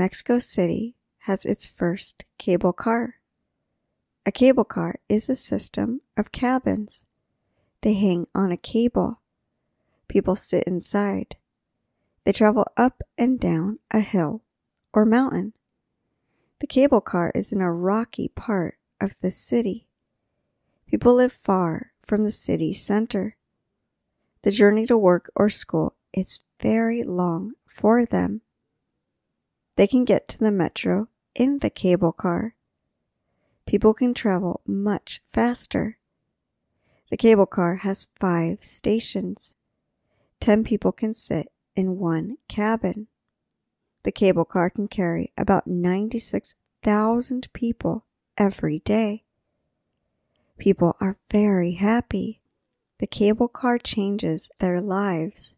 Mexico City has its first cable car. A cable car is a system of cabins. They hang on a cable. People sit inside. They travel up and down a hill or mountain. The cable car is in a rocky part of the city. People live far from the city center. The journey to work or school is very long for them. They can get to the metro in the cable car. People can travel much faster. The cable car has five stations. Ten people can sit in one cabin. The cable car can carry about 96,000 people every day. People are very happy. The cable car changes their lives.